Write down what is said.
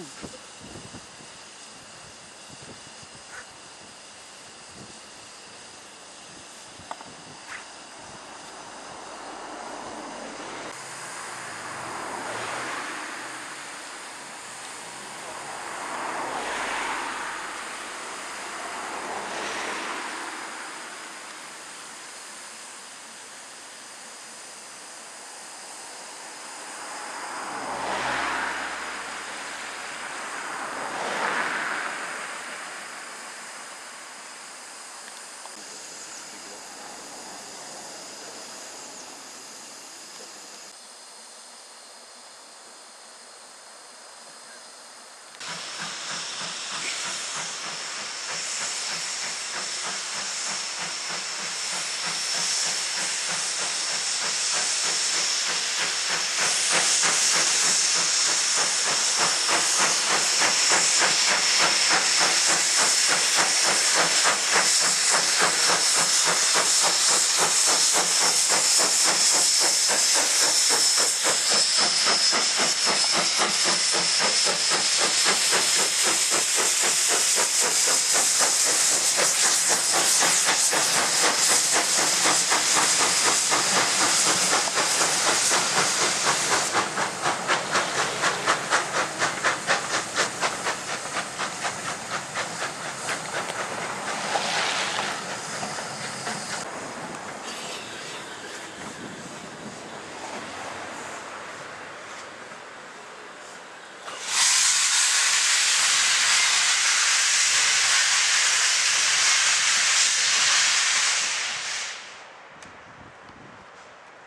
move.